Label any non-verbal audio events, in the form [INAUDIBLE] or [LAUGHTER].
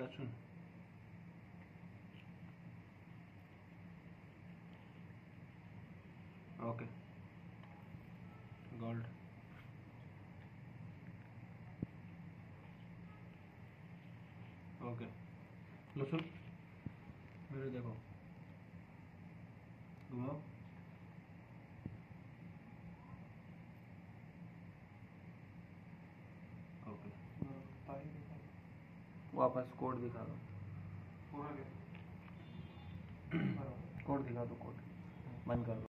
लहसुन okay gold okay लहसुन मेरे देखो। घुमाओ ओके वापस कोड दिखा दो। [CLEARS THROAT] कोड दिखा दो कोड। बंद कर दो।